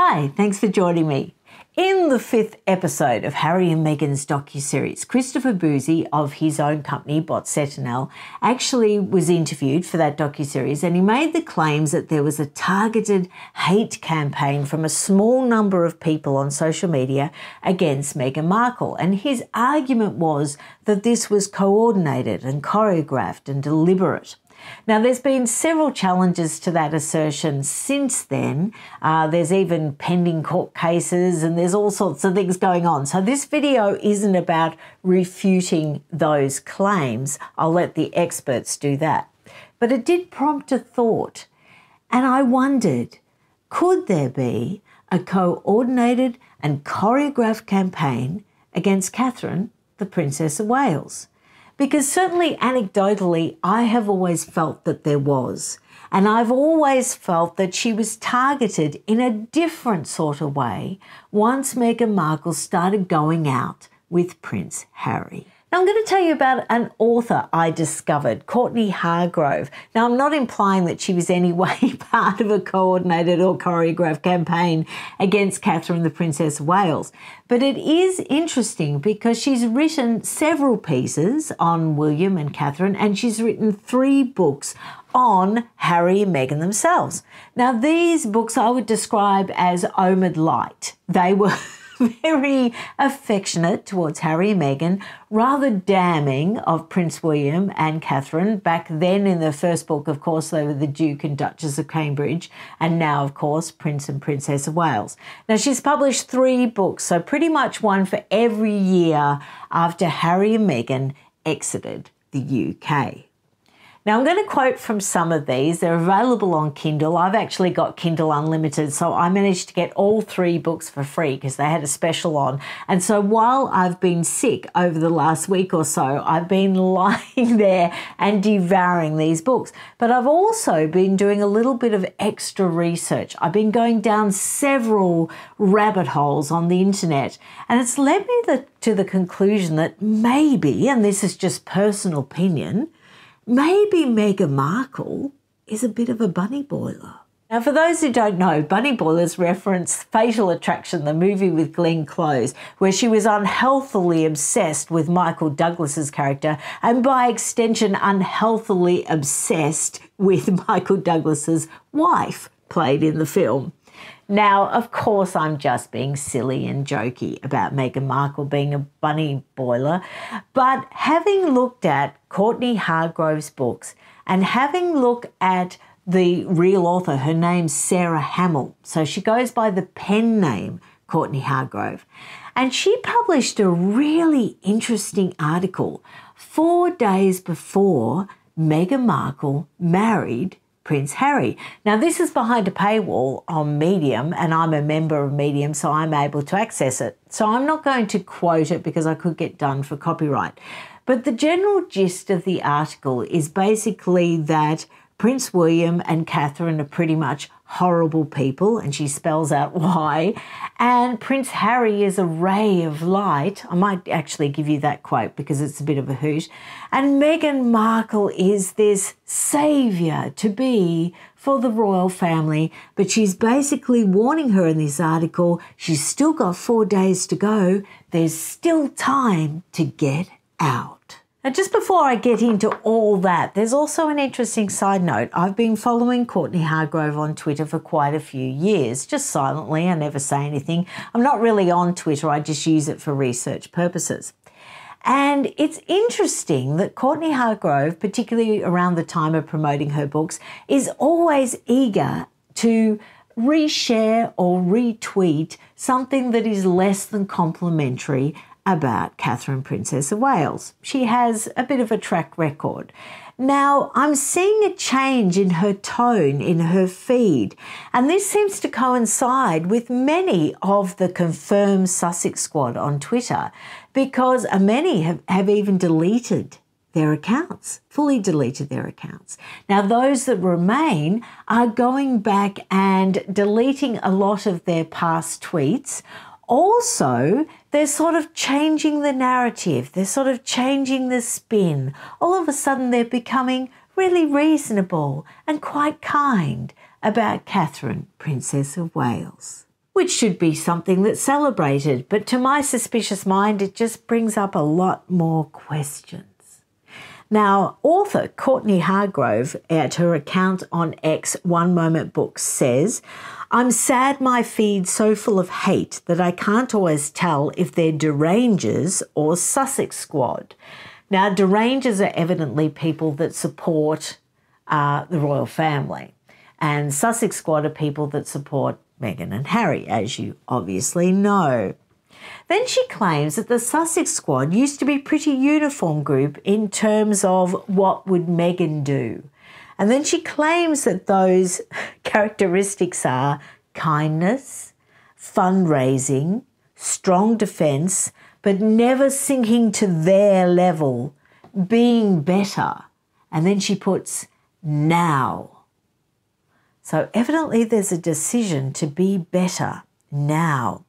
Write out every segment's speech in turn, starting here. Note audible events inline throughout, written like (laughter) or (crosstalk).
Hi, thanks for joining me. In the fifth episode of Harry and Meghan's docu-series, Christopher Bouzy of his own company, Bot Sentinel, actually was interviewed for that docu-series and he made the claims that there was a targeted hate campaign from a small number of people on social media against Meghan Markle. And his argument was that this was coordinated and choreographed and deliberate. Now, there's been several challenges to that assertion since then. Uh, there's even pending court cases and there's all sorts of things going on. So, this video isn't about refuting those claims. I'll let the experts do that. But it did prompt a thought. And I wondered could there be a coordinated and choreographed campaign against Catherine, the Princess of Wales? Because certainly anecdotally, I have always felt that there was. And I've always felt that she was targeted in a different sort of way once Meghan Markle started going out with Prince Harry. Now, I'm going to tell you about an author I discovered, Courtney Hargrove. Now, I'm not implying that she was any (laughs) way part of a coordinated or choreographed campaign against Catherine, the Princess of Wales, but it is interesting because she's written several pieces on William and Catherine, and she's written three books on Harry and Meghan themselves. Now, these books I would describe as Omid light. They were. (laughs) very affectionate towards Harry and Meghan, rather damning of Prince William and Catherine. Back then, in the first book, of course, they were the Duke and Duchess of Cambridge, and now, of course, Prince and Princess of Wales. Now, she's published three books, so pretty much one for every year after Harry and Meghan exited the UK. Now, I'm going to quote from some of these. They're available on Kindle. I've actually got Kindle Unlimited, so I managed to get all three books for free because they had a special on. And so while I've been sick over the last week or so, I've been (laughs) lying there and devouring these books. But I've also been doing a little bit of extra research. I've been going down several rabbit holes on the internet, and it's led me to the conclusion that maybe, and this is just personal opinion, maybe Meghan Markle is a bit of a bunny boiler. Now, for those who don't know, Bunny Boilers reference Fatal Attraction, the movie with Glenn Close, where she was unhealthily obsessed with Michael Douglas's character, and by extension, unhealthily obsessed with (laughs) Michael Douglas's wife, played in the film. Now, of course, I'm just being silly and jokey about Meghan Markle being a bunny boiler, but having looked at Courtney Hargrove's books and having looked at the real author, her name's Sarah Hammel, so she goes by the pen name Courtney Hargrove, and she published a really interesting article four days before Meghan Markle married Prince Harry. Now, this is behind a paywall on Medium, and I'm a member of Medium, so I'm able to access it. So I'm not going to quote it because I could get done for copyright. But the general gist of the article is basically that Prince William and Catherine are pretty much horrible people, and she spells out (laughs) why. And Prince Harry is a ray of light. I might actually give you that quote because it's a bit of a hoot. And Meghan Markle is this saviour to be for the royal family, but she's basically warning her in this article she's still got four days to go. There's still time to get out. Now, just before I get into all that, there's also an interesting side note. I've been following Courtney Hargrove on Twitter for quite a few years, just silently. I never say anything. I'm not really on Twitter, I just use it for research purposes. And it's interesting that Courtney Hargrove, particularly around the time of promoting her books, is always eager to reshare or retweet something that is less than complimentary about Catherine, Princess of Wales. She has a bit of a track record. Now, I'm seeing a change in her tone, in her feed, and this seems to coincide with many of the confirmed Sussex squad on Twitter because many have, have even deleted their accounts, fully deleted their accounts. Now, those that remain are going back and deleting a lot of their past tweets also, they're sort of changing the narrative, they're sort of changing the spin. All of a sudden, they're becoming really reasonable and quite kind about Catherine, Princess of Wales. which should be something that's celebrated. But to my suspicious mind, it just brings up a lot more questions. Now, author Courtney Hargrove, at her account on X One Moment Books, says, I'm sad my feed's so full of hate that I can't always tell if they're derangers or Sussex Squad. Now, derangers are evidently people that support uh, the royal family, and Sussex Squad are people that support Meghan and Harry, as you obviously know. Then she claims that the Sussex squad used to be pretty uniform group in terms of what would Meghan do. And then she claims that those (laughs) characteristics are kindness, fundraising, strong defense, but never sinking to their level, being better. And then she puts now. So evidently there's a decision to be better now.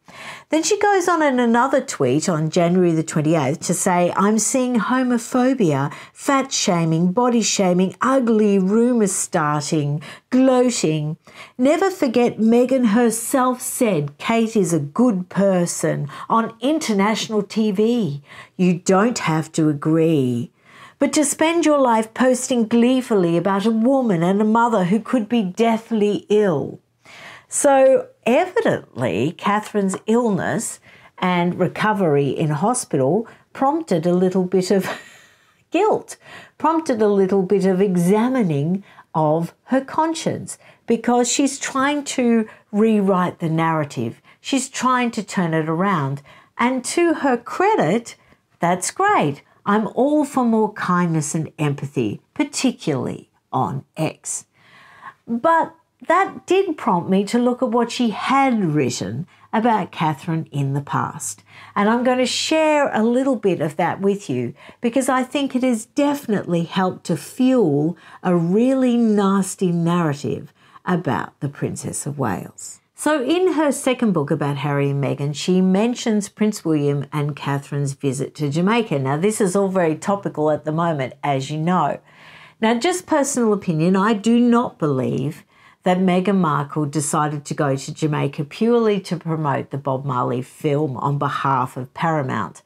Then she goes on in another tweet on January the 28th to say, I'm seeing homophobia, fat shaming, body shaming, ugly rumours starting, gloating. Never forget Meghan herself said Kate is a good person on international TV. You don't have to agree. But to spend your life posting gleefully about a woman and a mother who could be deathly ill. So evidently, Catherine's illness and recovery in hospital prompted a little bit of (laughs) guilt, prompted a little bit of examining of her conscience because she's trying to rewrite the narrative. She's trying to turn it around. And to her credit, that's great. I'm all for more kindness and empathy, particularly on X. But that did prompt me to look at what she had written about Catherine in the past. And I'm going to share a little bit of that with you because I think it has definitely helped to fuel a really nasty narrative about the Princess of Wales. So, in her second book about Harry and Meghan, she mentions Prince William and Catherine's visit to Jamaica. Now, this is all very topical at the moment, as you know. Now, just personal opinion, I do not believe that Meghan Markle decided to go to Jamaica purely to promote the Bob Marley film on behalf of Paramount.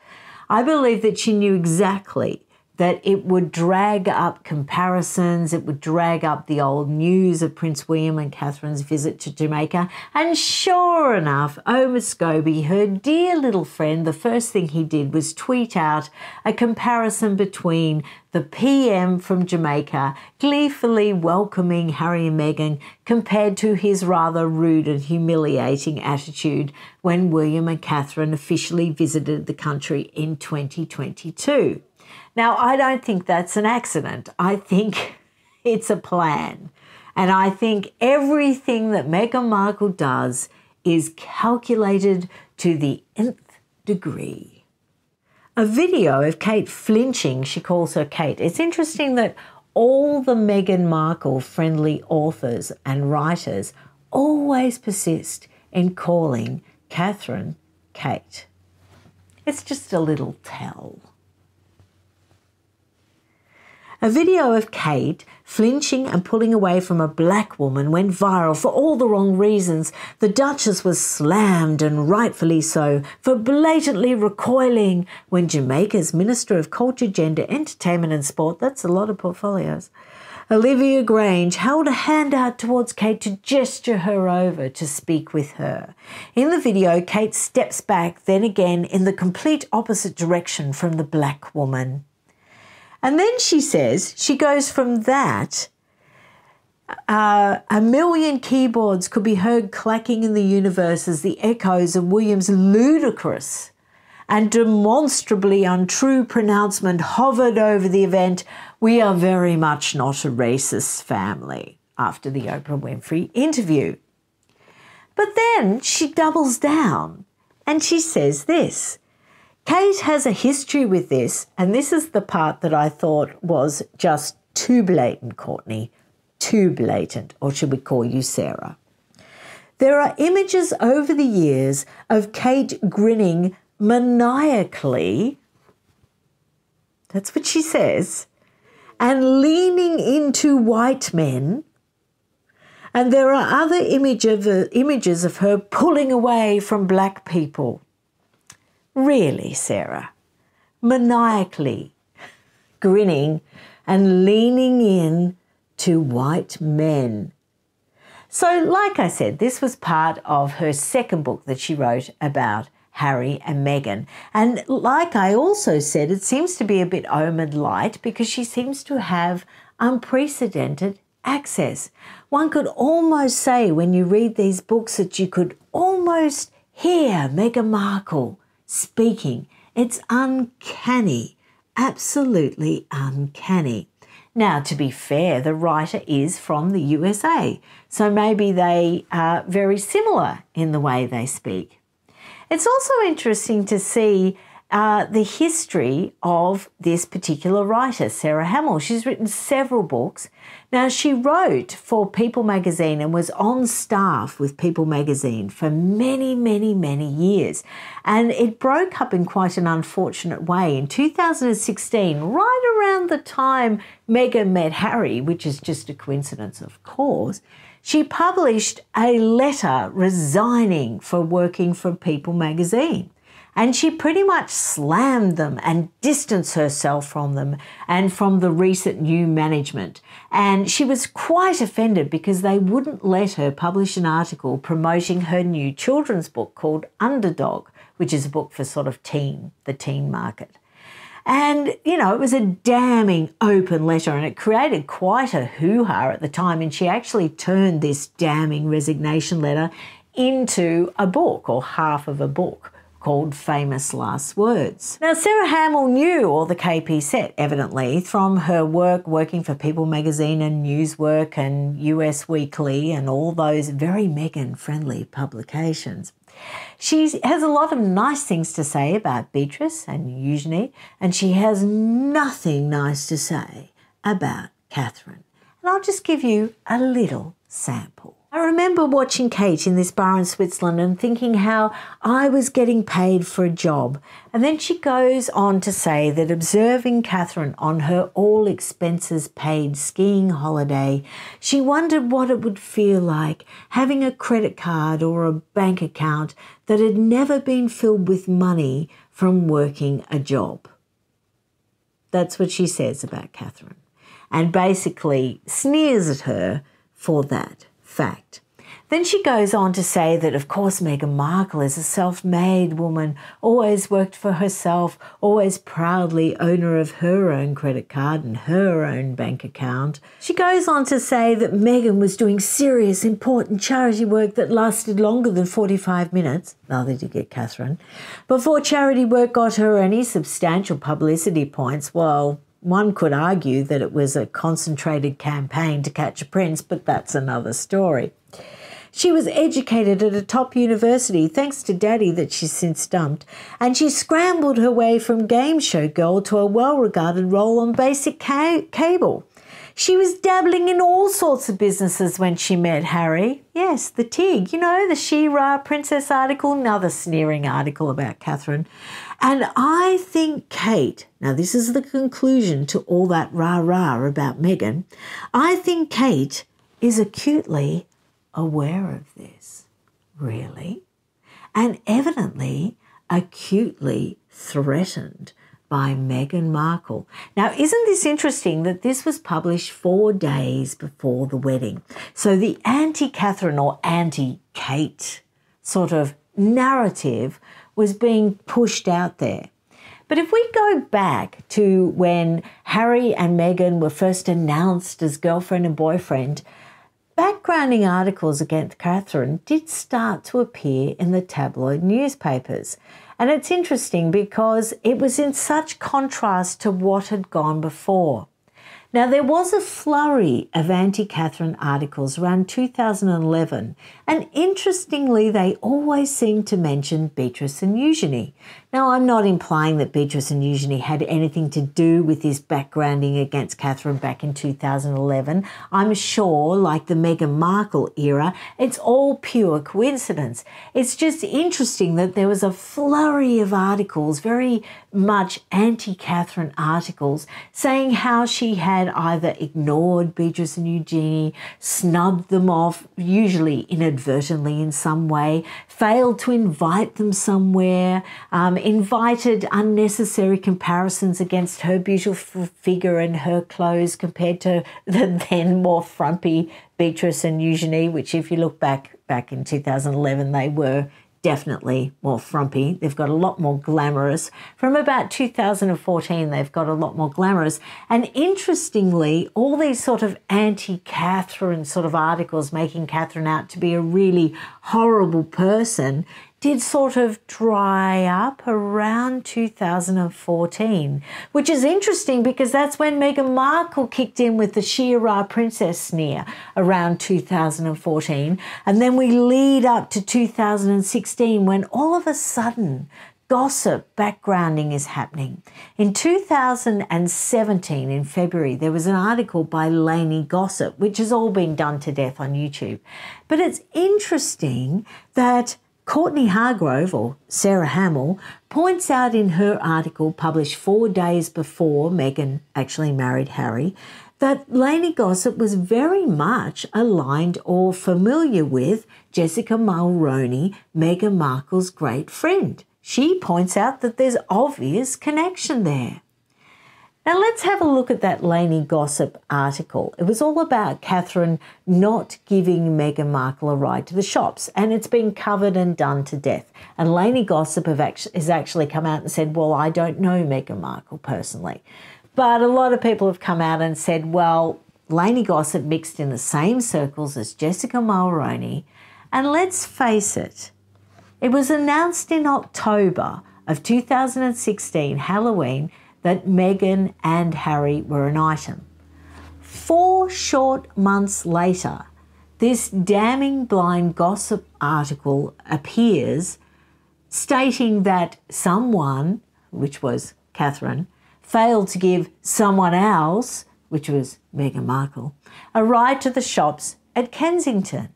I believe that she knew exactly that it would drag up comparisons, it would drag up the old news of Prince William and Catherine's visit to Jamaica. And sure enough, Omid Scobie, her dear little friend, the first thing he did was tweet out a comparison between the PM from Jamaica gleefully welcoming Harry and Meghan compared to his rather rude and humiliating attitude when William and Catherine officially visited the country in 2022. Now, I don't think that's an accident. I think (laughs) it's a plan. And I think everything that Meghan Markle does is calculated to the nth degree. A video of Kate flinching, she calls her Kate. It's interesting that all the Meghan Markle friendly authors and writers always persist in calling Catherine Kate. It's just a little tell. A video of Kate flinching and pulling away from a black woman went viral for all the wrong reasons. The Duchess was slammed, and rightfully so, for blatantly recoiling when Jamaica's Minister of Culture, Gender, Entertainment and Sport, that's a lot of portfolios, Olivia Grange held a hand out towards Kate to gesture her over to speak with her. In the video, Kate steps back, then again in the complete opposite direction from the black woman. And then she says she goes from that. Uh, a million keyboards could be heard clacking in the universe as the echoes of William's ludicrous and demonstrably untrue pronouncement hovered over the event. We are very much not a racist family after the Oprah Winfrey interview. But then she doubles down and she says this Kate has a history with this, and this is the part that I thought was just too blatant, Courtney. Too blatant, or should we call you Sarah? There are images over the years of Kate grinning maniacally. That's what she says. And leaning into white men And there are other image of, uh, images of her pulling away from black people. Really, Sarah? Maniacally grinning and leaning in to white men. So, like I said, this was part of her second book that she wrote about Harry and Meghan. And like I also said, it seems to be a bit Omid light because she seems to have unprecedented access. One could almost say when you read these books that you could almost hear Meghan Markle speaking. It's uncanny, absolutely uncanny. Now, to be fair, the writer is from the USA, so maybe they are very similar in the way they speak. It's also interesting to see uh, the history of this particular writer, Sarah Hammel. She's written several books. Now, she wrote for People magazine and was on staff with People magazine for many, many, many years. And it broke up in quite an unfortunate way. In 2016, right around the time Meghan met Harry, which is just a coincidence, of course, she published a letter resigning for working for People magazine. And she pretty much slammed them and distanced herself from them and from the recent new management. And she was quite offended because they wouldn't let her publish an article promoting her new children's book called Underdog, which is a book for sort of teen, the teen market. And, you know, it was a damning open letter and it created quite a hoo ha at the time. And she actually turned this damning resignation letter into a book or half of a book called Famous Last Words. Now, Sarah Hammel knew all the KP set, evidently, from her work working for People magazine and Newsweek and US Weekly and all those very Meghan friendly publications. She has a lot of nice things to say about Beatrice and Eugenie, and she has nothing nice to say about Catherine. And I'll just give you a little sample. I remember watching Kate in this bar in Switzerland and thinking how I was getting paid for a job. And then she goes on to say that observing Catherine on her all expenses paid skiing holiday, she wondered what it would feel like having a credit card or a bank account that had never been filled with money from working a job. That's what she says about Catherine, and basically sneers at her for that fact. Then she goes on to say that, of course, Meghan Markle is a self made woman, always worked for herself, always proudly owner of her own credit card and her own bank account. She goes on to say that Meghan was doing serious, important charity work that lasted longer than 45 minutes, neither did get Catherine, before charity work got her any substantial publicity points. Well, one could argue that it was a concentrated campaign to catch a prince, but that's another story. She was educated at a top university, thanks to Daddy that she's since dumped, and she scrambled her way from game show girl to a well regarded role on basic ca- cable. She was dabbling in all sorts of businesses when she met Harry. Yes, the Tig, you know, the She-Ra Princess article, another sneering article about Catherine. And I think Kate, now this is the conclusion to all that rah rah about Meghan, I think Kate is acutely aware of this. Really? And evidently acutely threatened by Meghan Markle. Now, isn't this interesting that this was published four days before the wedding? So the anti Catherine or anti Kate sort of narrative was being pushed out there. But if we go back to when Harry and Meghan were first announced as girlfriend and boyfriend, backgrounding articles against Catherine did start to appear in the tabloid newspapers. And it's interesting because it was in such contrast to what had gone before. Now, there was a flurry of anti Catherine articles around 2011, and interestingly, they always seemed to mention Beatrice and Eugenie. Now, I'm not implying that Beatrice and Eugenie had anything to do with this backgrounding against Catherine back in 2011. I'm sure, like the Meghan Markle era, it's all pure coincidence. It's just interesting that there was a flurry of articles, very much anti Catherine articles, saying how she had either ignored Beatrice and Eugenie, snubbed them off, usually inadvertently in some way, failed to invite them somewhere, um, invited unnecessary comparisons against her beautiful figure and her clothes compared to the then more frumpy Beatrice and Eugenie, which, if you look back back in 2011, they were definitely more frumpy. They've got a lot more glamorous. From about 2014, they've got a lot more glamorous. And interestingly, all these sort of anti Catherine sort of articles making Catherine out to be a really horrible person did sort of dry up around 2014, which is interesting because that's when Meghan Markle kicked in with the She-Ra princess sneer around 2014. And then we lead up to 2016 when all of a sudden gossip backgrounding is happening. In 2017, in February, there was an article by Lainey Gossip, which has all been done to death on YouTube. But it's interesting that Courtney Hargrove, or Sarah Hammel, points out in her article published four days before Meghan actually married Harry that Lainey Gossip was very much aligned or familiar with Jessica Mulroney, Meghan Markle's great friend. She points out that there's obvious connection there. Now let's have a look at that Lainey Gossip article. It was all about Catherine not giving Meghan Markle a ride to the shops, and it's been covered and done to death. And Lainey Gossip has actually come out and said, Well, I don't know Meghan Markle personally. But a lot of people have come out and said, Well, Lainey Gossip mixed in the same circles as Jessica Mulroney. And let's face it, it was announced in October of 2016, Halloween that Meghan and Harry were an item. Four short months later, this damning blind gossip article appears stating that someone, which was Catherine, failed to give someone else, which was Meghan Markle, a ride to the shops at Kensington.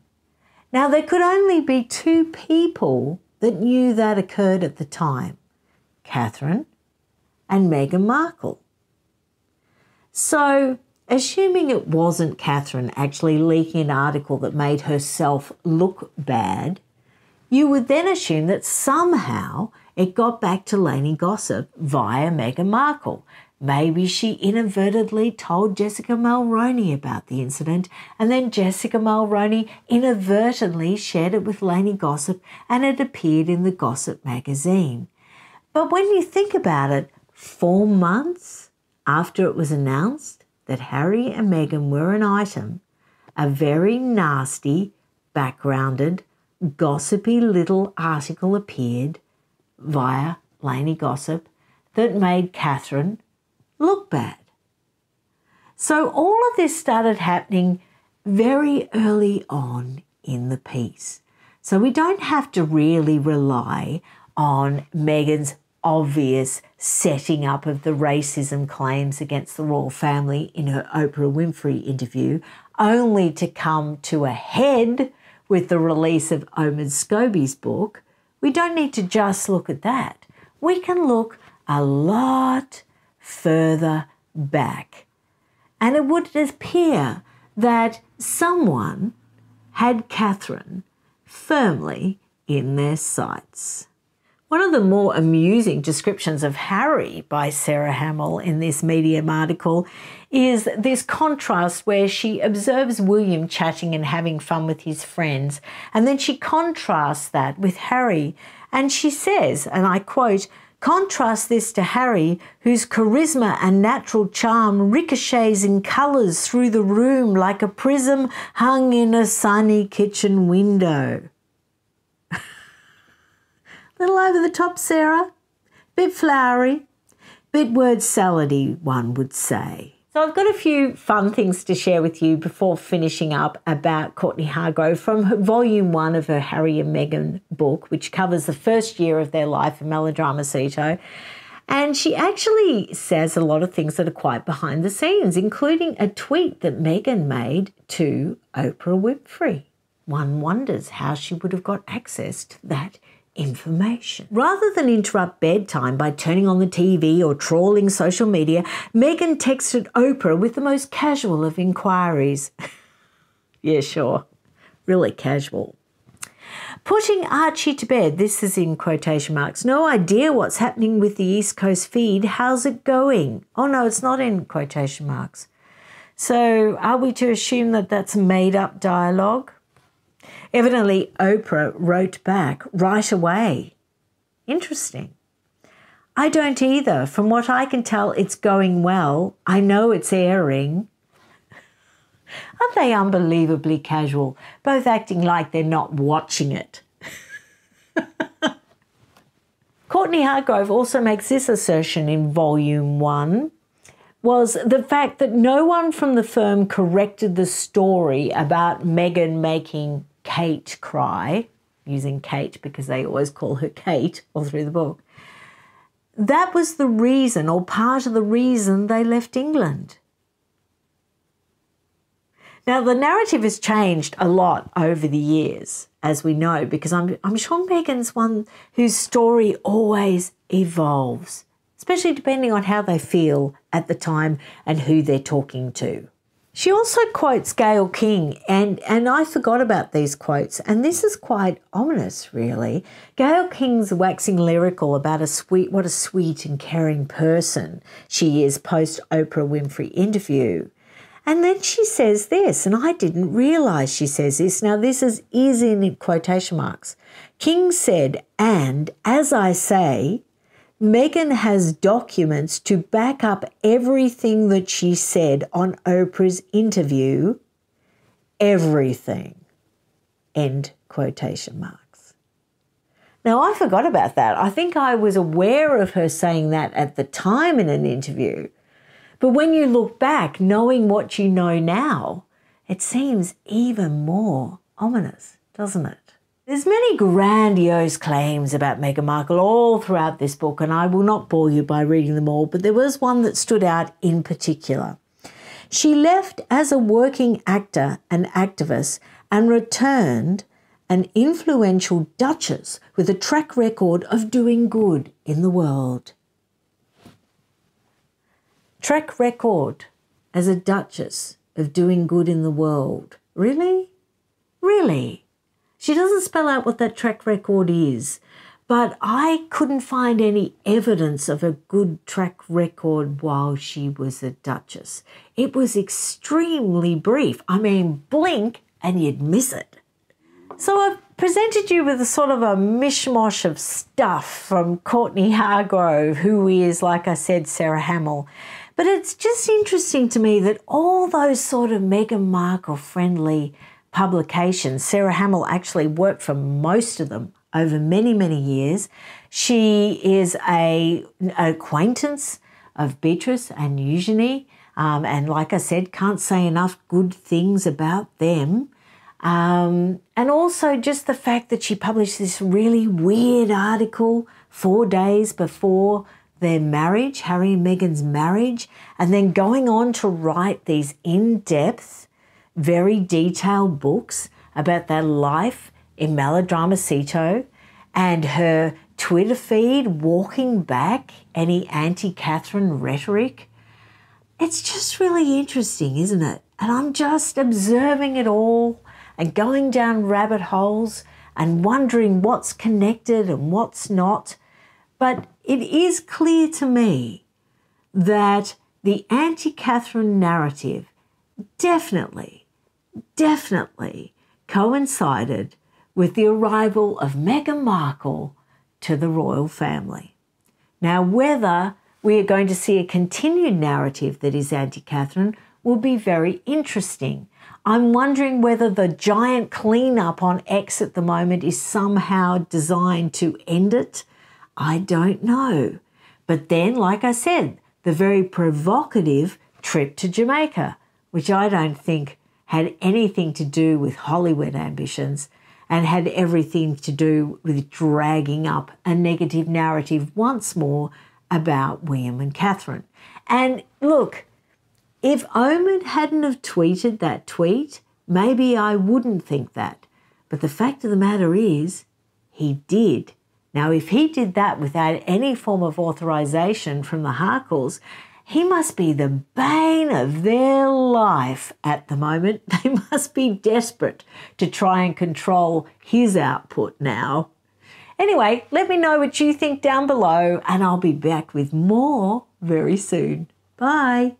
Now, there could only be two people that knew that occurred at the time Catherine and Meghan Markle. So, assuming it wasn't Catherine actually leaking an article that made herself look bad, you would then assume that somehow it got back to Lainey Gossip via Meghan Markle. Maybe she inadvertently told Jessica Mulroney about the incident, and then Jessica Mulroney inadvertently shared it with Lainey Gossip, and it appeared in the Gossip magazine. But when you think about it, four months after it was announced that Harry and Meghan were an item, a very nasty, backgrounded, gossipy little article appeared via Lainey Gossip that made Catherine look bad. So all of this started happening very early on in the piece. So we don't have to really rely on Meghan's obvious setting up of the racism claims against the royal family in her Oprah Winfrey interview, only to come to a head with the release of Omid Scobie's book, we don't need to just look at that. We can look a lot further back. And it would appear that someone had Catherine firmly in their sights. One of the more amusing descriptions of Harry by Sarah Hammel in this Medium article is this contrast where she observes William chatting and having fun with his friends, and then she contrasts that with Harry. And she says, and I quote, Contrast this to Harry, whose charisma and natural charm ricochets in colours through the room like a prism hung in a sunny kitchen window. Little over the top, Sarah. Bit flowery. Bit word salady, one would say. So I've got a few fun things to share with you before finishing up about Courtney Hargrove from volume one of her Harry and Meghan book, which covers the first year of their life in Melodrama And she actually says a lot of things that are quite behind the scenes, including a tweet that Meghan made to Oprah Winfrey. One wonders how she would have got access to that information. Rather than interrupt bedtime by turning on the TV or trawling social media, Meghan texted Oprah with the most casual of inquiries. (laughs) yeah, sure. Really casual. Putting Archie to bed, this is in quotation marks, no idea what's happening with the East Coast feed. How's it going? Oh, no, it's not in quotation marks. So are we to assume that that's made up dialogue? Evidently, Oprah wrote back right away. Interesting. I don't either. From what I can tell, it's going well. I know it's airing. Aren't they unbelievably casual, both acting like they're not watching it? (laughs) Courtney Hargrove also makes this assertion in volume one was the fact that no one from the firm corrected the story about Meghan making Kate cry, using Kate because they always call her Kate all through the book. That was the reason, or part of the reason, they left England. Now, the narrative has changed a lot over the years, as we know, because I'm, I'm sure Meghan's one whose story always evolves, especially depending on how they feel at the time and who they're talking to. She also quotes Gayle King, and, and I forgot about these quotes, and this is quite ominous, really. Gayle King's waxing lyrical about a sweet, what a sweet and caring person she is post Oprah Winfrey interview. And then she says this, and I didn't realise she says this. Now, this is, is in quotation marks. King said, and as I say, Meghan has documents to back up everything that she said on Oprah's interview. Everything. End quotation marks. Now, I forgot about that. I think I was aware of her saying that at the time in an interview. But when you look back, knowing what you know now, it seems even more ominous, doesn't it? There's many grandiose claims about Meghan Markle all throughout this book, and I will not bore you by reading them all, but there was one that stood out in particular. She left as a working actor and activist and returned an influential duchess with a track record of doing good in the world. Track record as a duchess of doing good in the world. Really? Really? She doesn't spell out what that track record is, but I couldn't find any evidence of a good track record while she was a Duchess. It was extremely brief. I mean, blink and you'd miss it. So I've presented you with a sort of a mishmash of stuff from Courtney Hargrove, who is, like I said, Sarah Hammel. But it's just interesting to me that all those sort of Meghan Markle friendly publications. Sarah Hammel actually worked for most of them over many, many years. She is a, an acquaintance of Beatrice and Eugenie. Um, and like I said, can't say enough good things about them. Um, and also just the fact that she published this really weird article four days before their marriage, Harry and Meghan's marriage, and then going on to write these in depth very detailed books about their life in Melodramacito and her Twitter feed walking back any anti Catherine rhetoric. It's just really interesting, isn't it? And I'm just observing it all and going down rabbit holes and wondering what's connected and what's not. But it is clear to me that the anti Catherine narrative definitely definitely coincided with the arrival of Meghan Markle to the royal family. Now, whether we are going to see a continued narrative that is anti Catherine will be very interesting. I'm wondering whether the giant cleanup on X at the moment is somehow designed to end it. I don't know. But then, like I said, the very provocative trip to Jamaica, which I don't think had anything to do with Hollywood ambitions and had everything to do with dragging up a negative narrative once more about William and Catherine. And look, if Omid hadn't have tweeted that tweet, maybe I wouldn't think that. But the fact of the matter is, he did. Now, if he did that without any form of authorization from the Harkles, he must be the bane of their life at the moment. (laughs) They must be desperate to try and control his output now. Anyway, let me know what you think down below, and I'll be back with more very soon. Bye.